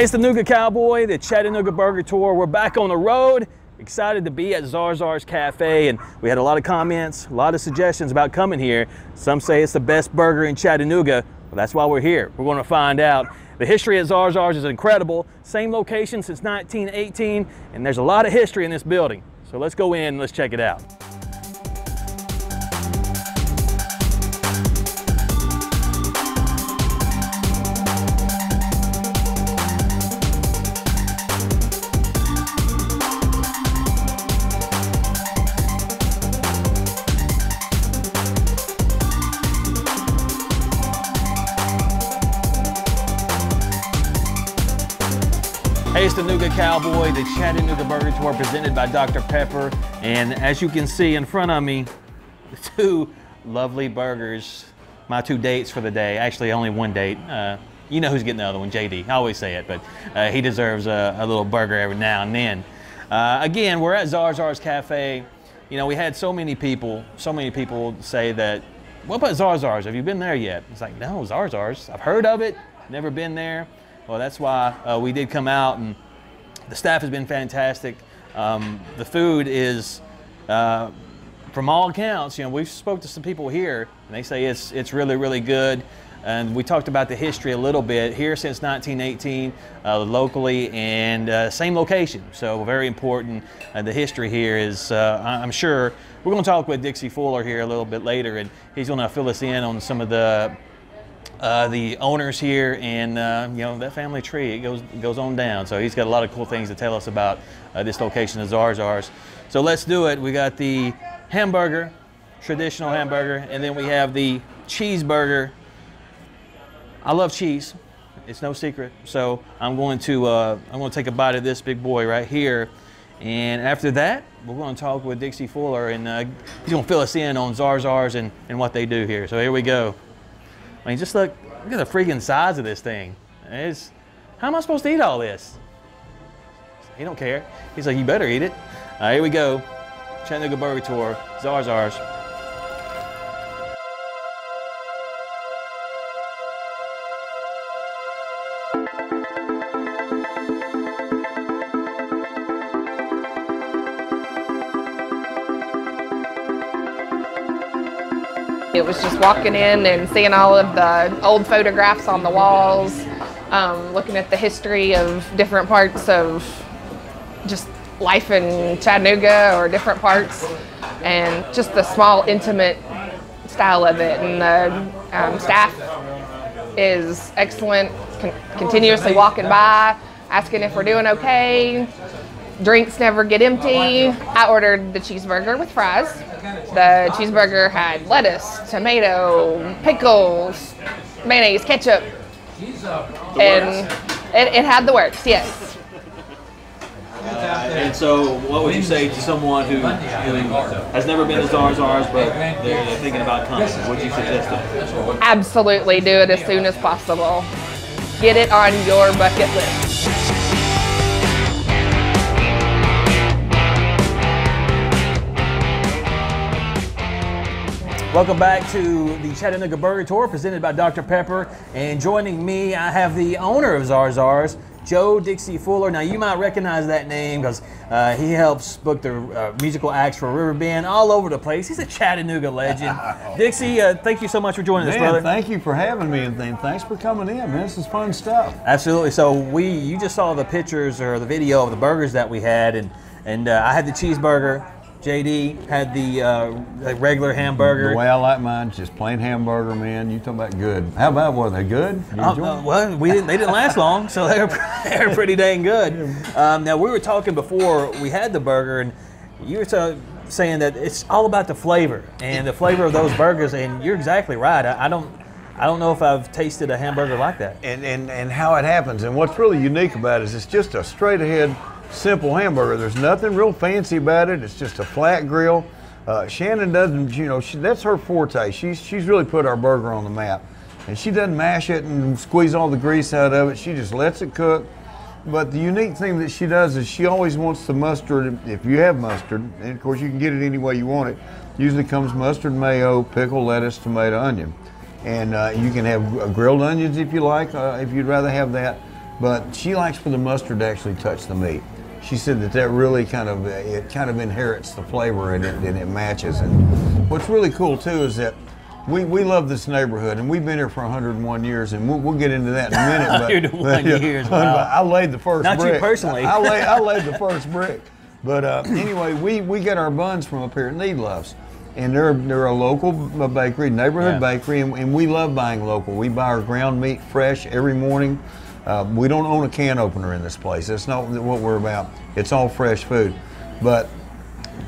It's the Nooga Cowboy, the Chattanooga Burger Tour. We're back on the road. Excited to be at Zarzour's Cafe, and we had a lot of comments, a lot of suggestions about coming here. Some say it's the best burger in Chattanooga. Well, that's why we're here. We're going to find out. The history at Zarzour's is incredible. Same location since 1918, and there's a lot of history in this building. So let's go in let's check it out. Hey, it's the Nooga Cowboy, the Chattanooga Burger Tour presented by Dr. Pepper. And as you can see in front of me, two lovely burgers, my two dates for the day. Actually, only one date. Uh, you know who's getting the other one, JD. I always say it, but uh, he deserves a, a, little burger every now and then. Uh, again, we're at Zarzour's Cafe. You know, we had so many people, so many people say that, what about Zarzour's? Have you been there yet? It's like, no, Zarzour's. I've heard of it, never been there. Well, that's why uh, we did come out, and the staff has been fantastic. Um, the food is, uh, from all accounts, you know, we've spoke to some people here, and they say it's it's really really good. And we talked about the history a little bit here since 1918, uh, locally, and uh, same location. So very important. Uh, the history here is, uh, I'm sure, we're going to talk with Dixie Fuller here a little bit later, and he's going to fill us in on some of the uh, the owners here, and uh, you know that family tree. It goes goes on down. So he's got a lot of cool things to tell us about uh, this location of Zarzour's. So let's do it. We got the hamburger, traditional hamburger, and then we have the cheeseburger. I love cheese. It's no secret. So I'm going to uh, I'm going to take a bite of this big boy right here. And after that, we're going to talk with Dixie Fuller, and uh, he's going to fill us in on Zarzour's and, and what they do here. So here we go. I mean, just look, look at the freaking size of this thing. It's, how am I supposed to eat all this? He don't care. He's like, you better eat it. All right, here we go. Chattanooga Burger Tour, Zarzour's. It was just walking in and seeing all of the old photographs on the walls, um, looking at the history of different parts of just life in Chattanooga or different parts, and just the small, intimate style of it. And the um, staff is excellent, con continuously walking by, asking if we're doing okay. Drinks never get empty. I ordered the cheeseburger with fries. The cheeseburger had lettuce, tomato, pickles, mayonnaise, ketchup, and it, it, had the works. Yes. Uh, and so, what would you say to someone who, who has never been to Zarzour's but they're, they're thinking about coming? What would you suggest them? Absolutely, do it as soon as possible. Get it on your bucket list. Welcome back to the Chattanooga Burger Tour presented by Dr. Pepper. And joining me, I have the owner of Zarzour's, Joe Dixie Fuller. Now, you might recognize that name because uh, he helps book the uh, musical acts for River Riverbend all over the place. He's a Chattanooga legend. Dixie, uh, thank you so much for joining man, us, brother. Thank you for having me, and thanks for coming in, man. This is fun stuff. Absolutely. So we, you just saw the pictures or the video of the burgers that we had, and and uh, I had the cheeseburger. JD had the, uh, the regular hamburger. The way I like mine, just plain hamburger, man. You talking about good? How about were they good? Uh, uh, well, we didn't, they didn't last long, so they were, they were pretty dang good. Um, now we were talking before we had the burger, and you were so, saying that it's all about the flavor and the flavor of those burgers, and you're exactly right. I, I don't. I don't know if I've tasted a hamburger like that. And, and, and how it happens. And what's really unique about it is it's just a straight ahead simple hamburger. There's nothing real fancy about it. It's just a flat grill. Uh, Shannon doesn't, you know, she, that's her forte. She's, she's really put our burger on the map. And she doesn't mash it and squeeze all the grease out of it. She just lets it cook. But the unique thing that she does is she always wants the mustard, if you have mustard, and of course you can get it any way you want it. Usually comes mustard, mayo, pickle, lettuce, tomato, onion. And uh, you can have grilled onions if you like, uh, if you'd rather have that. but she likes for the mustard to actually touch the meat. She said that that really kind of it kind of inherits the flavor and it, and it matches. And what's really cool too is that we, we love this neighborhood, and we've been here for 101 years, and we'll, we'll get into that in a minute. But, 101 years, wow. I laid the first Not you brick. personally. I, I, laid, I laid the first brick. But uh, anyway, we, we get our buns from up here at Niedlov's. And they're, they're a local bakery, neighborhood Yeah. bakery, and, and we love buying local. We buy our ground meat fresh every morning. Uh, we don't own a can opener in this place. That's not what we're about. It's all fresh food. But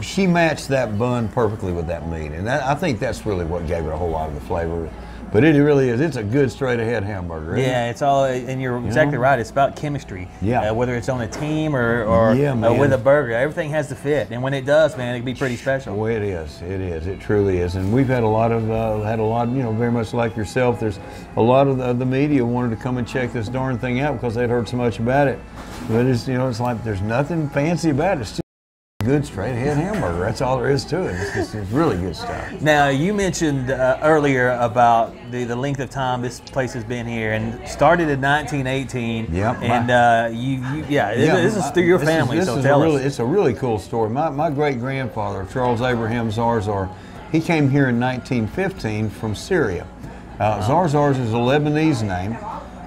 she matched that bun perfectly with that meat, and that, I think that's really what gave it a whole lot of the flavor. But it really is. It's a good straight ahead hamburger. isn't it? Yeah, it's all, and you're exactly right. It's about chemistry. Yeah. Uh, whether it's on a team or, or Yeah, uh, with a burger, everything has to fit. And when it does, man, it can be pretty special. Well, it is. It is. It truly is. And we've had a lot of, uh, had a lot, you know, very much like yourself. There's a lot of the, the media wanted to come and check this darn thing out because they'd heard so much about it. But it's, you know, it's like there's nothing fancy about it. It's good straight ahead hamburger. That's all there is to it. It's, just, it's really good stuff. Now, you mentioned uh, earlier about the, the length of time this place has been here, and started in 1918. Yep, my- And uh, you, you, yeah, this is through your this is- family. this so is tell a really, us. It's a really cool story. My, my great grandfather, Charles Abraham Zarzour, he came here in 1915 from Syria. Uh, Zarzour's is a Lebanese name.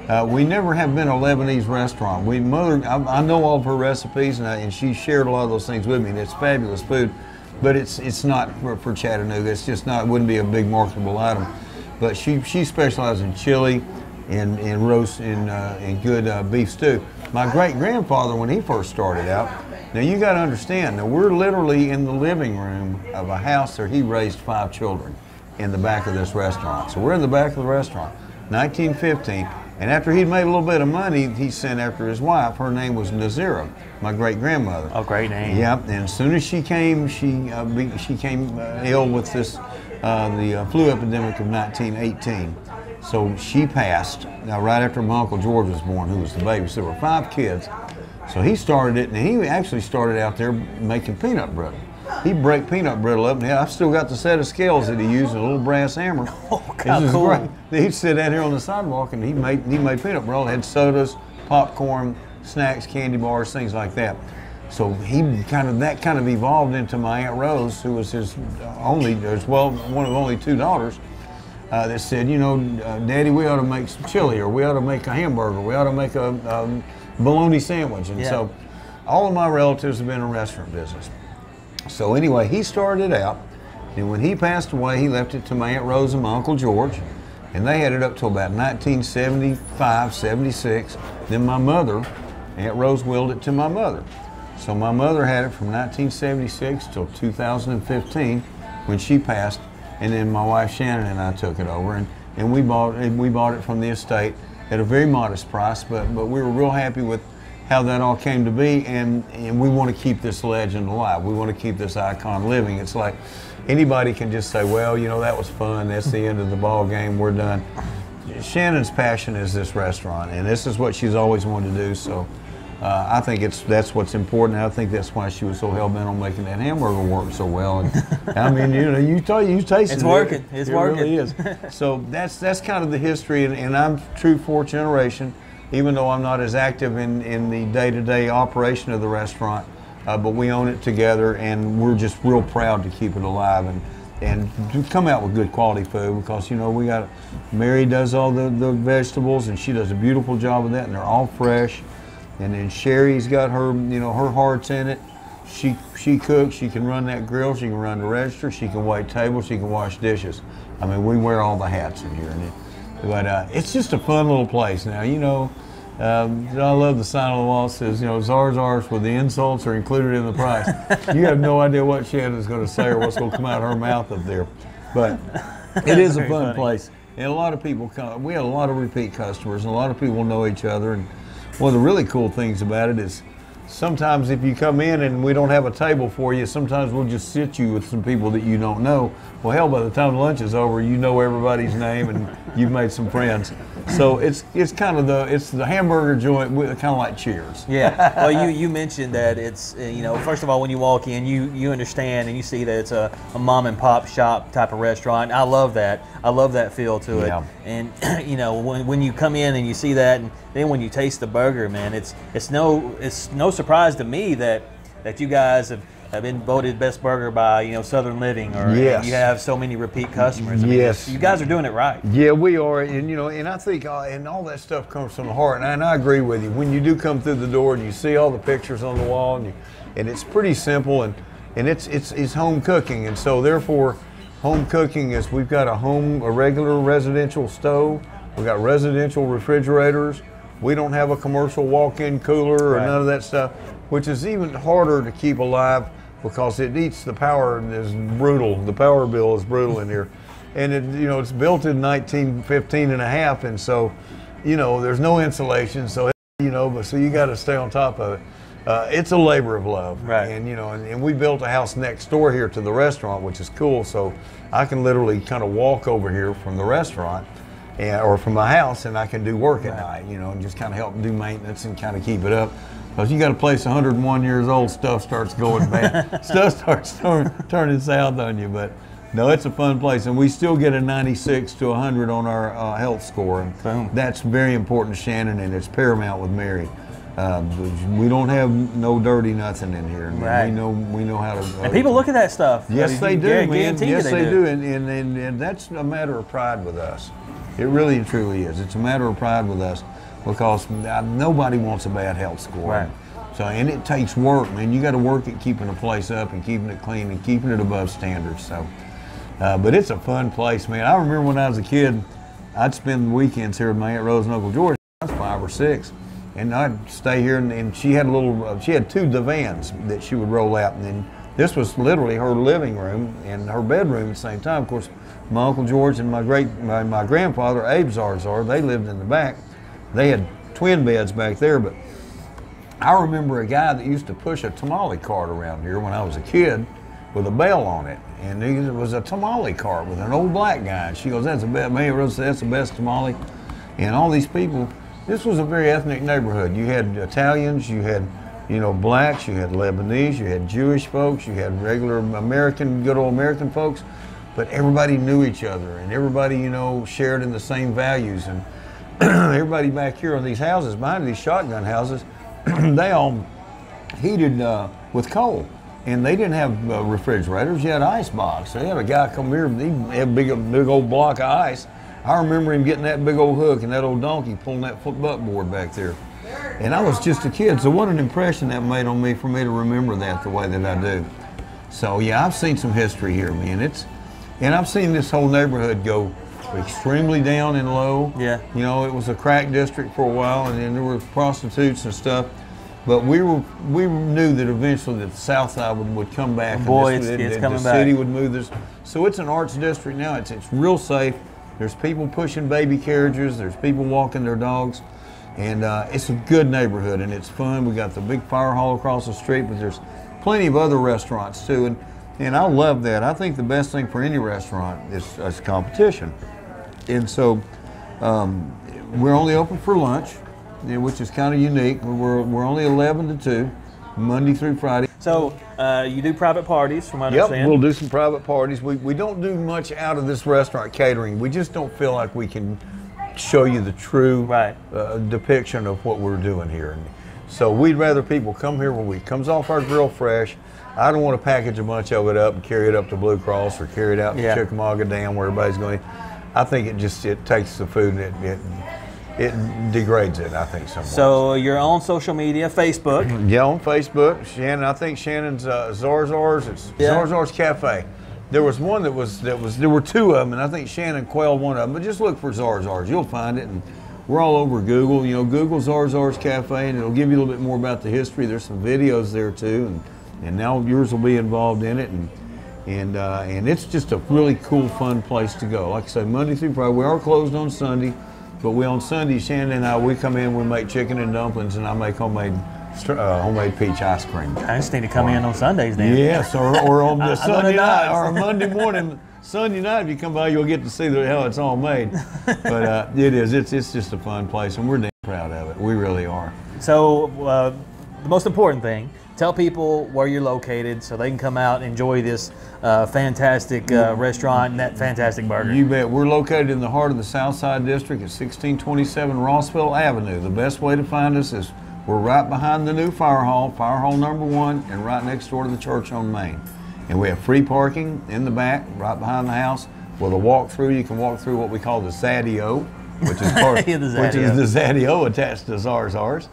Uh, we never have been a Lebanese restaurant. We mother, I, I know all of her recipes, and, I, and she shared a lot of those things with me. And it's fabulous food, but it's it's not for, for Chattanooga. It's just not. It wouldn't be a big marketable item. But she she specializes in chili, and and roast and uh, and good uh, beef stew. My great grandfather, when he first started out, now you got to understand. Now we're literally in the living room of a house where he raised five children, in the back of this restaurant. So we're in the back of the restaurant, 1915. And after he'd made a little bit of money, he sent after his wife. Her name was Nazira, my great grandmother. Oh, great name. Yeah, and as soon as she came, she uh, be, she came uh, ill with this uh, the uh, flu epidemic of 1918. So she passed now right after my uncle George was born, who was the baby. So there were five kids. So he started it, and he actually started out there making peanut brittle. He'd break peanut brittle up, and I've still got the set of scales that he used, and a little brass hammer. Oh, This is cool. great. He'd sit out here on the sidewalk, and he made he made peanut brittle. Had sodas, popcorn, snacks, candy bars, things like that. So he kind of that kind of evolved into my aunt Rose, who was his only, as well, one of only two daughters. Uh, that said, you know, uh, Daddy, we ought to make some chili, or we ought to make a hamburger, we ought to make a, um bologna sandwich, and Yeah. so all of my relatives have been in restaurant business. So anyway, he started it out, and when he passed away, he left it to my Aunt Rose and my Uncle George, and they had it up till about 1975, 76. Then my mother, Aunt Rose, willed it to my mother. So my mother had it from 1976 till 2015, when she passed, and then my wife Shannon and I took it over, and, and we bought and we bought it from the estate at a very modest price, but but we were real happy with how that all came to be, and, and we want to keep this legend alive. We want to keep this icon living. It's like anybody can just say, well, you know, that was fun. That's the end of the ball game. We're done. Shannon's passion is this restaurant, and this is what she's always wanted to do. So uh, I think it's that's what's important. I think that's why she was so hell bent on making that hamburger work so well. And I mean, you know, you tell you tasted It's it. working. It's it working. really is. So that's that's kind of the history, and, and I'm true fourth generation, even though I'm not as active in, in the day-to-day operation of the restaurant. Uh, but we own it together, and we're just real proud to keep it alive and and come out with good quality food because you know we got Mary does all the, the vegetables and she does a beautiful job of that, and they're all fresh. And then Sherry's got her you know her heart's in it. She she cooks. She can run that grill. She can run the register. She can wait tables. She can wash dishes. I mean, we wear all the hats in here. But uh, it's just a fun little place. Now, you know, um, I love the sign on the wall that says, you know, Zarzour's with the insults are included in the price. you have no idea what Shannon's going to say or what's going to come out of her mouth up there. But it is a fun funny. place. And a lot of people come. We had a lot of repeat customers, and a lot of people know each other. And one of the really cool things about it is sometimes if you come in and we don't have a table for you, sometimes we'll just sit you with some people that you don't know. Well, hell, by the time lunch is over, you know everybody's name and you've made some friends. So it's it's kind of the it's the hamburger joint, with, kind of like Cheers. Yeah. Well, you, you mentioned that it's uh, you know first of all when you walk in you you understand and you see that it's a, a mom and pop shop type of restaurant. I love that. I love that feel to it. Yeah. And you know when, when you come in and you see that and then when you taste the burger, man, it's it's no it's no surprise to me that that you guys have, have been voted best burger by you know Southern Living, or Yes. you have so many repeat customers. I mean, Yes. you guys are doing it right. Yeah, we are, and you know, and I think, uh, and all that stuff comes from the heart. And I, and I agree with you. When you do come through the door and you see all the pictures on the wall, and you, and it's pretty simple, and and it's it's it's home cooking, and so therefore, home cooking is we've got a home, a regular residential stove, we've got residential refrigerators. We don't have a commercial walk-in cooler or Right. none of that stuff, which is even harder to keep alive because it eats the power and is brutal. The power bill is brutal in here. And it, you know, it's built in 1915 and a half, and so, you know, there's no insulation, so, you know, but so you got to stay on top of it. Uh, it's a labor of love. Right. And, you know, and, and we built a house next door here to the restaurant, which is cool, so I can literally kind of walk over here from the restaurant and, or from my house and I can do work at night, you know, and just kind of help do maintenance and kind of keep it up. Because you got a place 101 years old, stuff starts going bad. stuff starts turn, turning south on you. But no, it's a fun place. And we still get a 96 to 100 on our uh, health score. And Boom. that's very important to Shannon and it's paramount with Mary. Um, we don't have no dirty nothing in here. Right. We know we know how to. And people look at that stuff. Yes, they do, man. Yes, they, do. do, And, and, and, and that's a matter of pride with us. It really and truly is. It's a matter of pride with us because uh, nobody wants a bad health score. Right. So, and it takes work, man. You got to work at keeping the place up and keeping it clean and keeping it above standards. So, uh, but it's a fun place, man. I remember when I was a kid, I'd spend weekends here with my Aunt Rose and Uncle George. I was five or six, and I'd stay here, and, and she had a little. Uh, she had two divans that she would roll out, and then this was literally her living room and her bedroom at the same time. Of course, my Uncle George and my great my, my grandfather Abe Zarzour, they lived in the back. They had twin beds back there, but I remember a guy that used to push a tamale cart around here when I was a kid with a bell on it. And it was a tamale cart with an old black guy. And she goes, That's the best, Rose That's the best tamale. And all these people, this was a very ethnic neighborhood. You had Italians, you had, you know, blacks, you had Lebanese, you had Jewish folks, you had regular American, good old American folks. But everybody knew each other and everybody, you know, shared in the same values. And everybody back here on these houses, behind these shotgun houses, they all heated uh, with coal. And they didn't have uh, refrigerators. You had ice box. They had a guy come here, he had a big, big old block of ice. I remember him getting that big old hook and that old donkey pulling that foot buckboard back there. And I was just a kid, so what an impression that made on me for me to remember that the way that I do. So yeah, I've seen some history here, man. It's, and I've seen this whole neighborhood go extremely down and low. Yeah. You know, it was a crack district for a while, and then there were prostitutes and stuff. But we were we knew that eventually that the South Side would, would come back. and Boy, this- it's- the- it's the, coming the city would move this. So it's an arts district now. It's it's real safe. There's people pushing baby carriages. There's people walking their dogs, and uh, it's a good neighborhood and it's fun. We got the big fire hall across the street, but there's plenty of other restaurants too. And and I love that. I think the best thing for any restaurant is, is competition. And so um, we're only open for lunch, which is kind of unique. We're, we're only 11 to 2, Monday through Friday. So uh, you do private parties, from what I Yep, we'll do some private parties. We, we don't do much out of this restaurant catering. We just don't feel like we can show you the true Right. uh, depiction of what we're doing here. And so we'd rather people come here when we comes off our grill fresh. I don't want to package a bunch of it up and carry it up to Blue Cross or carry it out to Yeah. Chickamauga Dam where everybody's going. I think it just it takes the food and it it, it degrades it. I think somewhat. So you're on social media, Facebook. Yeah, on Facebook, Shannon. I think Shannon's uh, Zarzour's. It's Yeah. Zarzour's Cafe. There was one that was that was there were two of them, and I think Shannon quelled one of them. But just look for Zarzour's, you'll find it. And we're all over Google. You know, Google Zarzour's Cafe, and it'll give you a little bit more about the history. There's some videos there too, and and now yours will be involved in it, and and uh, and it's just a really cool, fun place to go. Like I say, Monday through Friday. We are closed on Sunday, but we on Sunday, Shannon and I, we come in, we make chicken and dumplings, and I make homemade uh, homemade peach ice cream. I just need to come in on Sundays then. Yes, or, or on the Sunday night or Monday morning. Sunday night, if you come by, you'll get to see the, how it's all made. But uh, it is. It's it's just a fun place, and we're damn proud of it. We really are. So uh, the most important thing, tell people where you're located so they can come out and enjoy this uh, fantastic uh, restaurant and that fantastic burger. You bet. We're located in the heart of the Southside District at 1627 Rossville Avenue. The best way to find us is we're right behind the new fire hall, fire hall number one, and right next door to the church on Main. And we have free parking in the back, right behind the house. With a walk through, you can walk through what we call the Zadio, which is part, Yeah, the which is Zadio. the Zadio attached to Zarzours.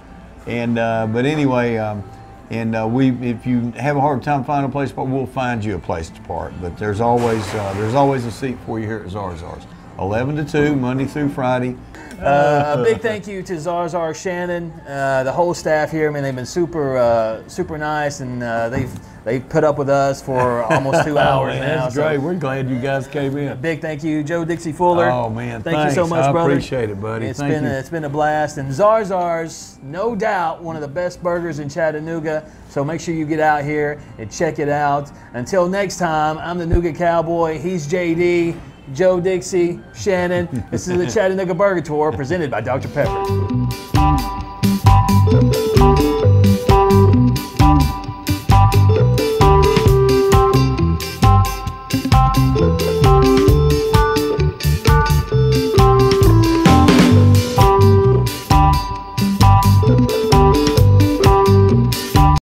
And uh, but anyway, um, and uh, we if you have a hard time finding a place park, we'll find you a place to park. But there's always uh, there's always a seat for you here at Zarzours. 11 to 2, Monday through Friday. Uh, a big thank you to Zarzour Shannon, uh, the whole staff here. I mean, they've been super, uh, super nice, and uh, they've they've put up with us for almost two hours Oh, man, now. That's so great. We're glad you guys came in. Big thank you, Joe Dixie Fuller. Oh, man, thank you so thanks. much, I brother. appreciate it, buddy. It's Thank been. A, it's been a blast, and Zarzour's no doubt one of the best burgers in Chattanooga. So make sure you get out here and check it out. Until next time, I'm the Nooga Cowboy. He's JD. Joe Dixie, Shannon. This is the Chattanooga Burger Tour presented by Dr. Pepper.